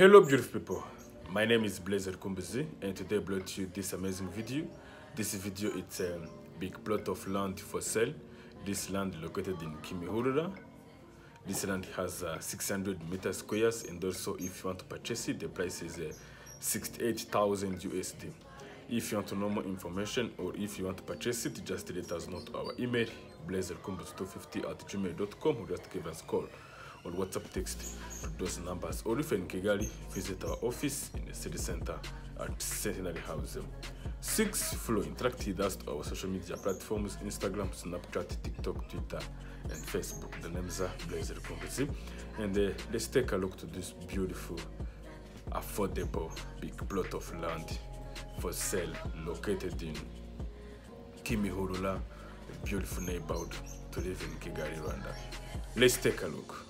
Hello beautiful people, my name is Blaise Rukumbuzi and today I brought you this amazing video. This video it's a big plot of land for sale. This land is located in Kimihurura. This land has uh, 600 meter squares and also if you want to purchase it the price is uh, 68,000 USD. If you want to know more information or if you want to purchase it just let us know to our email blaiserukumbuzi250 at gmail.com or just give us a call or WhatsApp text to those numbers. Or if in Kigali, visit our office in the city center at Centenary House. Six floor interact with our social media platforms Instagram, Snapchat, TikTok, Twitter, and Facebook. The names are Blaise Rukumbuzi. And uh, let's take a look to this beautiful, affordable, big plot of land for sale located in Kimihurura, a beautiful neighborhood to live in Kigali, Rwanda. Let's take a look.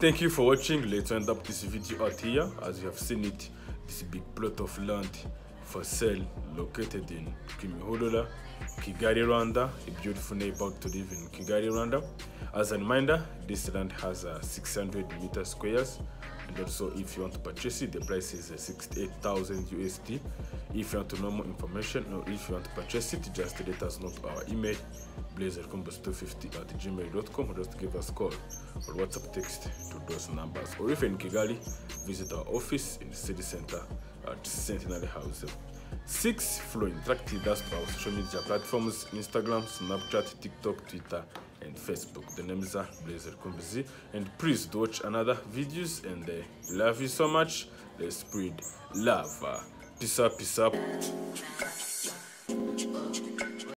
Thank you for watching. Let's end up this video out here. As you have seen it, this big plot of land for sale located in Kimihurura, Kigali, Rwanda. A beautiful neighborhood to live in Kigali, Rwanda. As a reminder, this land has uh, 600 meter squares. And also, if you want to purchase it, the price is uh, 68,000 USD. If you want to know more information or if you want to purchase it, just let us know our email blaiserukumbuzi250 at gmail.com or just give us a call or WhatsApp text to those numbers. Or if in Kigali, visit our office in the city center at Centenary House. Six flow interactive that's our social media platforms Instagram, Snapchat, TikTok, Twitter, and Facebook. The names are Blaise Rukumbuzi. And please do watch another videos and uh, love you so much. Let's spread love. Uh, peace up, peace up.